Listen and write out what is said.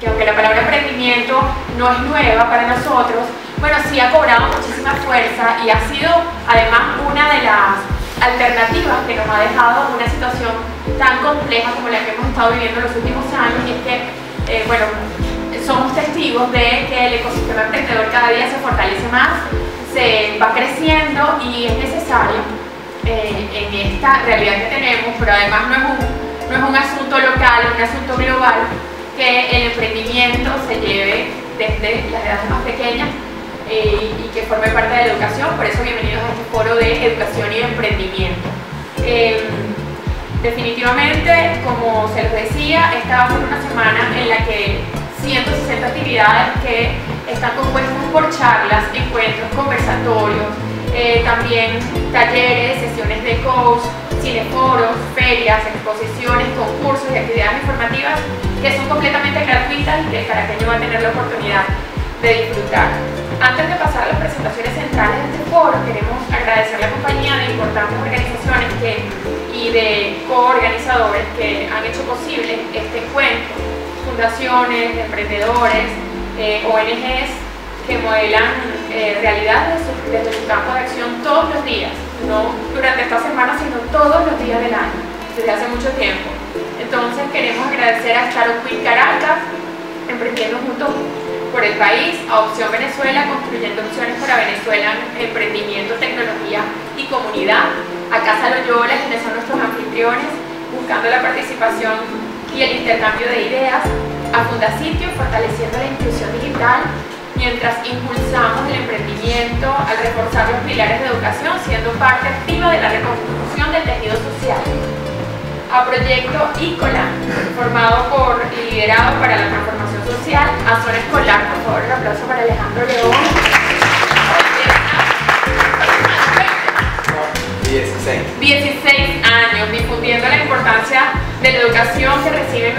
que aunque la palabra emprendimiento no es nueva para nosotros, bueno, sí ha cobrado muchísima fuerza y ha sido además una de las alternativas que nos ha dejado una situación tan compleja como la que hemos estado viviendo en los últimos años. Y es que, eh, bueno, somos testigos de que el ecosistema emprendedor cada día se fortalece más, se va creciendo y es necesario eh, en esta realidad que tenemos, pero además no es, un, no es un asunto local, es un asunto global, que el emprendimiento se lleve desde las edades más pequeñas eh, y que forme parte de la educación. Por eso bienvenidos a este foro de educación y emprendimiento. Em, definitivamente, como se los decía, esta va a ser una semana en la que 160 actividades que están compuestas por charlas, encuentros, conversatorios, eh, también talleres, sesiones de coach, cineforos, ferias, exposiciones, concursos y actividades informativas que son completamente que el caraqueño va a tener la oportunidad de disfrutar. Antes de pasar a las presentaciones centrales de este foro, queremos agradecer la compañía de importantes organizaciones que, y de coorganizadores que han hecho posible este encuentro, fundaciones, emprendedores, eh, ONGs que modelan eh, desde su, campo de acción todos los días, no durante esta semana, sino todos los días del año, desde hace mucho tiempo. Entonces queremos agradecer a Startup Caracas, emprendiendo juntos por el país, a Opción Venezuela, construyendo opciones para Venezuela en emprendimiento, tecnología y comunidad, a Casa Loyola, quienes son nuestros anfitriones, buscando la participación y el intercambio de ideas, a Fundasitio, fortaleciendo la inclusión digital, mientras impulsamos el emprendimiento al reforzar los pilares de educación, siendo parte activa de la reconstrucción del tejido social. A Proyecto ICOLA, formado por y liderado para la transformación social, a Zona Escolar, por favor, un aplauso para Alejandro León. 16. 16 años, difundiendo la importancia de la educación que reciben